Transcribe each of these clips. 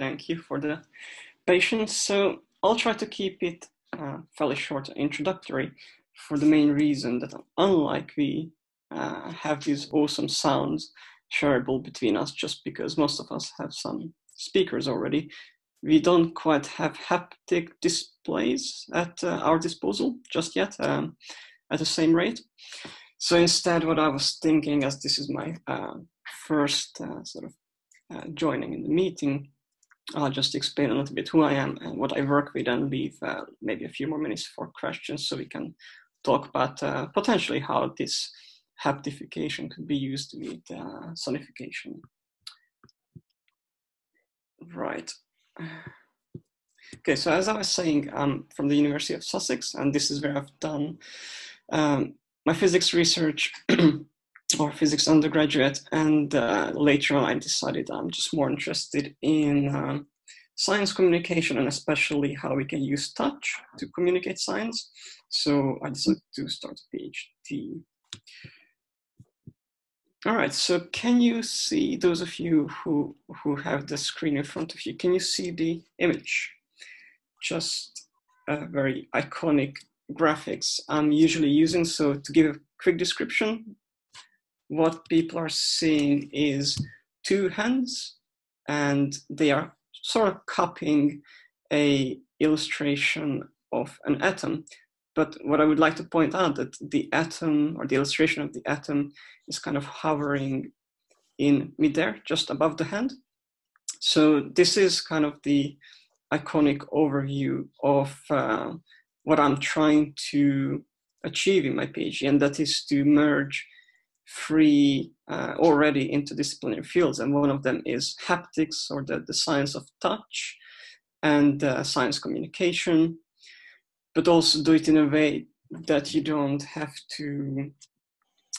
Thank you for the patience. So I'll try to keep it uh, fairly short and introductory for the main reason that unlike we uh, have these awesome sounds shareable between us just because most of us have some speakers already, we don't quite have haptic displays at uh, our disposal just yet um, at the same rate. So instead, what I was thinking, as this is my uh, first uh, sort of uh, joining in the meeting, I'll just explain a little bit who I am and what I work with and leave uh, maybe a few more minutes for questions so we can talk about uh, potentially how this haptification could be used with uh, sonification. Right. Okay, so as I was saying, I'm from the University of Sussex, and this is where I've done um, my physics research or physics undergraduate, and uh, later on I decided I'm just more interested in um, science communication and especially how we can use touch to communicate science. So I decided to start a PhD. All right, so can you see, those of you who, who have the screen in front of you, can you see the image? Just a very iconic graphics I'm usually using. So to give a quick description, what people are seeing is two hands and they are sort of copying a illustration of an atom. But what I would like to point out that the atom or the illustration of the atom is kind of hovering in midair, just above the hand. So this is kind of the iconic overview of uh, what I'm trying to achieve in my PhD, and that is to merge three uh, already interdisciplinary fields, and one of them is haptics or the, the science of touch and uh, science communication, but also do it in a way that you don't have to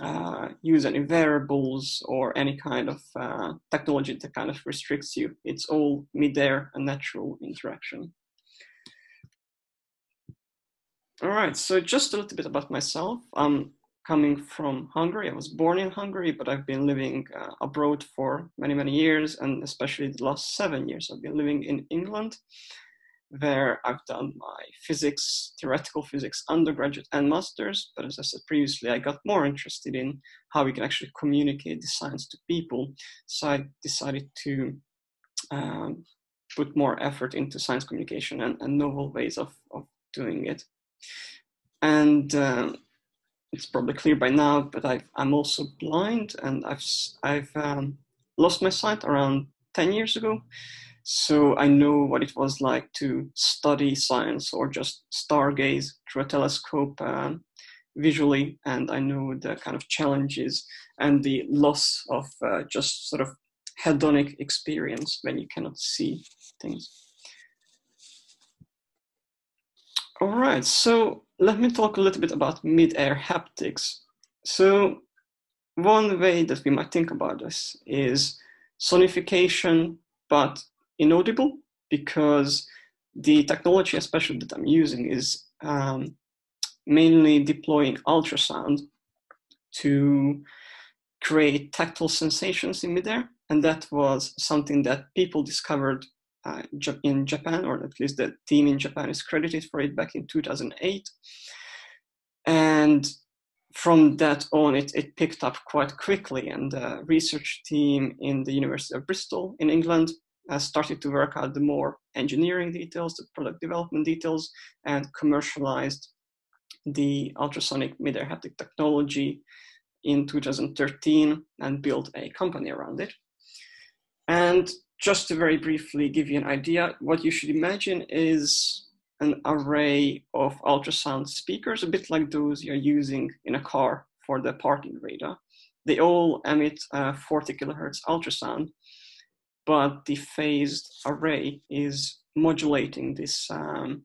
uh, use any wearables or any kind of uh, technology that kind of restricts you. It's all mid-air and natural interaction. All right, so just a little bit about myself. I'm coming from Hungary. I was born in Hungary, but I've been living uh, abroad for many, many years, and especially the last seven years, I've been living in England, where I've done my physics, theoretical physics undergraduate and master's. But as I said previously, I got more interested in how we can actually communicate the science to people. So I decided to um, put more effort into science communication and, and novel ways of, of doing it. And um, it's probably clear by now, but i am also blind and I've, I've um, lost my sight around 10 years ago. So I know what it was like to study science or just stargaze through a telescope um, visually, and I know the kind of challenges and the loss of uh, just sort of hedonic experience when you cannot see things. All right, so let me talk a little bit about mid-air haptics. So one way that we might think about this is sonification, but inaudible, because the technology, especially that I'm using, is um, mainly deploying ultrasound to create tactile sensations in midair. And that was something that people discovered uh, in Japan, or at least the team in Japan is credited for it back in 2008. And from that on, it, it picked up quite quickly, and the research team in the University of Bristol in England has started to work out the more engineering details, the product development details, and commercialized the ultrasonic mid-air haptic technology in 2013 and built a company around it. And just to very briefly give you an idea, what you should imagine is an array of ultrasound speakers, a bit like those you're using in a car for the parking radar. They all emit uh, 40 kilohertz ultrasound, but the phased array is modulating this um,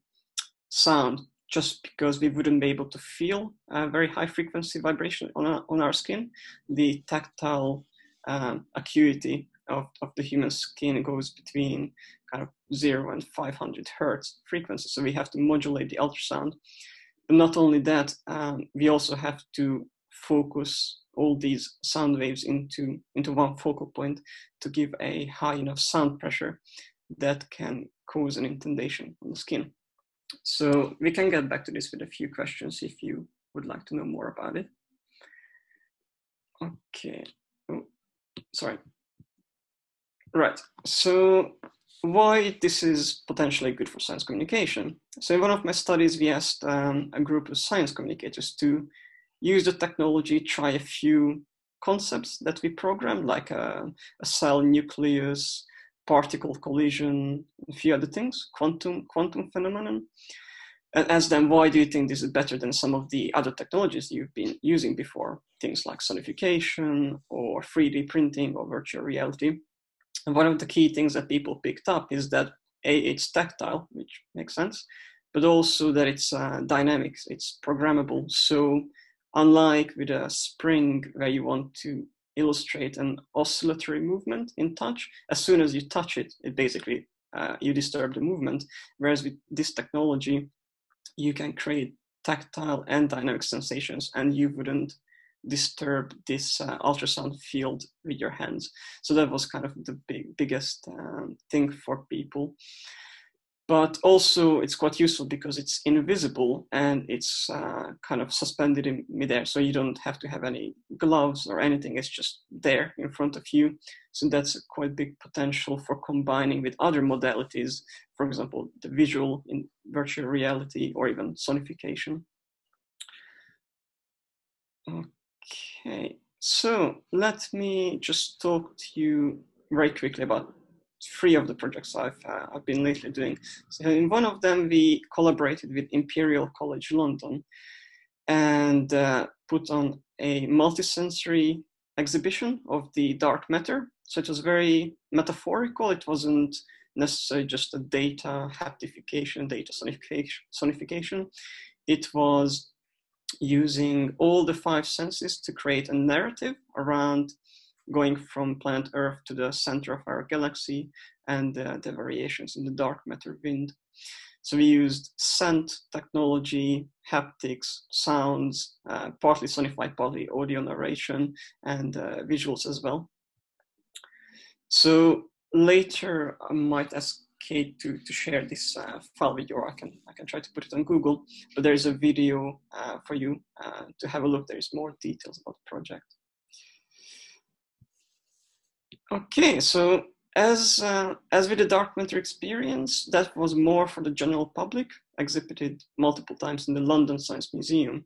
sound just because we wouldn't be able to feel a very high frequency vibration on our, on our skin. The tactile um, acuity of, of the human skin goes between kind of zero and 500 hertz frequency. So we have to modulate the ultrasound. But not only that, um, we also have to focus all these sound waves into, into one focal point to give a high enough sound pressure that can cause an indentation on the skin. So we can get back to this with a few questions if you would like to know more about it. Okay, oh, sorry. Right, so why this is potentially good for science communication. So in one of my studies, we asked um, a group of science communicators to use the technology, try a few concepts that we programmed, like a, a cell nucleus, particle collision, a few other things, quantum, quantum phenomenon, and ask them, why do you think this is better than some of the other technologies you've been using before? Things like sonification or 3D printing or virtual reality. And one of the key things that people picked up is that A, it's tactile, which makes sense, but also that it's uh, dynamic, it's programmable. So unlike with a spring where you want to illustrate an oscillatory movement in touch, as soon as you touch it, it basically, uh, you disturb the movement. Whereas with this technology, you can create tactile and dynamic sensations and you wouldn't disturb this uh, ultrasound field with your hands. So that was kind of the big, biggest um, thing for people. But also, it's quite useful because it's invisible and it's uh, kind of suspended in midair. So you don't have to have any gloves or anything. It's just there in front of you. So that's a quite big potential for combining with other modalities. For example, the visual in virtual reality or even sonification. Okay. So let me just talk to you very quickly about three of the projects I've, uh, I've been lately doing. So in one of them, we collaborated with Imperial College London and uh, put on a multisensory exhibition of the dark matter. So it was very metaphorical. It wasn't necessarily just a data haptification, data sonification. It was using all the five senses to create a narrative around going from planet Earth to the center of our galaxy and uh, the variations in the dark matter wind. So we used scent technology, haptics, sounds, uh, partly sonified, partly audio narration, and uh, visuals as well. So later I might ask Kate to, to share this uh, file with you. or I can, I can try to put it on Google, but there's a video uh, for you uh, to have a look. There's more details about the project. Okay, so as, uh, as with the Dark Matter experience, that was more for the general public, exhibited multiple times in the London Science Museum.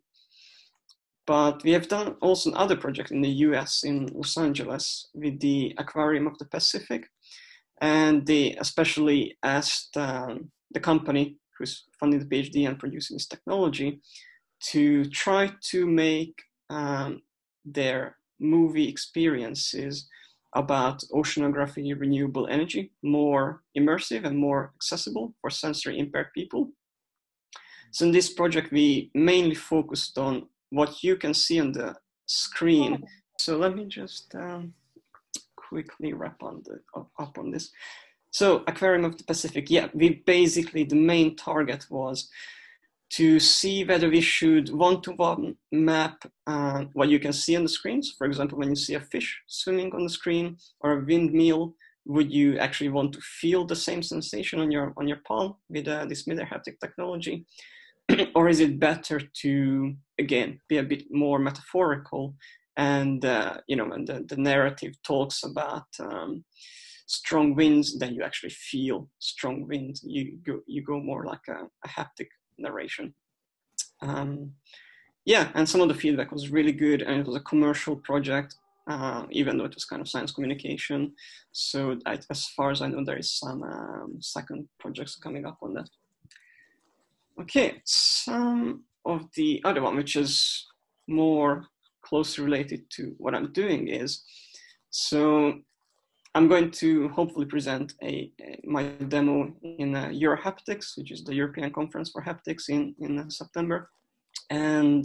But we have done also other projects in the US, in Los Angeles, with the Aquarium of the Pacific, and they especially asked um, the company who's funding the PhD and producing this technology to try to make um, their movie experiences about oceanography, renewable energy more immersive and more accessible for sensory impaired people. So in this project, we mainly focused on what you can see on the screen. So let me just um, quickly wrap on the, up on this. So Aquarium of the Pacific, yeah, we basically, the main target was to see whether we should one-to-one map uh, what you can see on the screens. For example, when you see a fish swimming on the screen or a windmill, would you actually want to feel the same sensation on your on your palm with uh, this mid haptic technology? or is it better to again be a bit more metaphorical and uh, you know and the, the narrative talks about um, strong winds then you actually feel strong winds. You go you go more like a, a haptic narration. Um, yeah and some of the feedback was really good and it was a commercial project uh, even though it was kind of science communication. So I, as far as i know there is some um, second projects coming up on that. Okay some of the other one which is more closely related to what I'm doing is, so I'm going to hopefully present a, a my demo in uh, EuroHaptics, which is the European Conference for Haptics in, in uh, September. And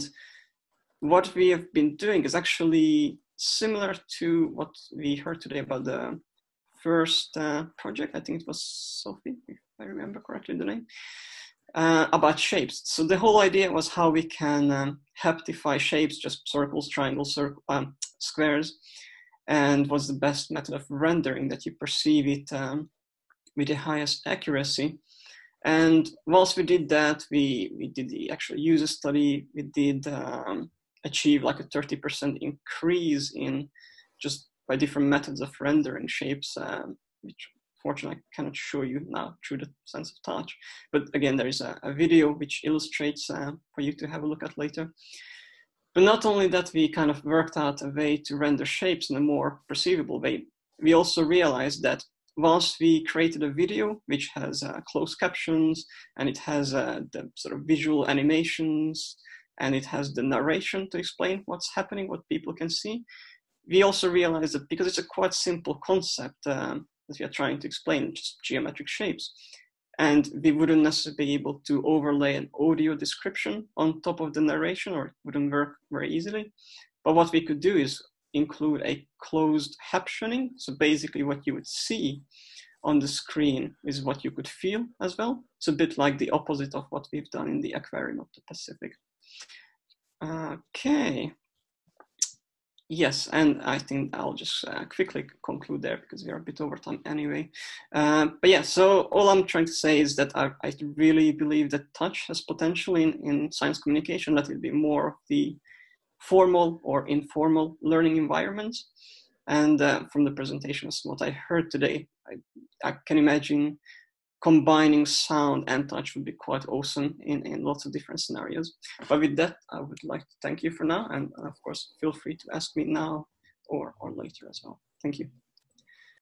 what we have been doing is actually similar to what we heard today about the first uh, project. I think it was Sophie, if I remember correctly the name uh, about shapes. So the whole idea was how we can um, haptify shapes, just circles, triangles, circle, um, squares, and what's the best method of rendering that you perceive it um, with the highest accuracy. And whilst we did that, we, we did the actual user study, we did um, achieve like a 30% increase in just by different methods of rendering shapes, um, which fortunately I cannot show you now through the sense of touch. But again, there is a, a video which illustrates uh, for you to have a look at later. But not only that, we kind of worked out a way to render shapes in a more perceivable way. We also realized that once we created a video which has uh, closed captions and it has uh, the sort of visual animations and it has the narration to explain what's happening, what people can see. We also realized that because it's a quite simple concept um, that we are trying to explain, just geometric shapes, and we wouldn't necessarily be able to overlay an audio description on top of the narration or it wouldn't work very easily. But what we could do is include a closed captioning. So basically what you would see on the screen is what you could feel as well. It's a bit like the opposite of what we've done in the aquarium of the Pacific. Okay. Yes, and I think I'll just uh, quickly conclude there because we are a bit over time anyway. Uh, but yeah, so all I'm trying to say is that I, I really believe that touch has potential in, in science communication, that it'll be more of the formal or informal learning environments. And uh, from the presentations, what I heard today, I, I can imagine combining sound and touch would be quite awesome in, in lots of different scenarios. But with that, I would like to thank you for now. And of course, feel free to ask me now or, or later as well. Thank you.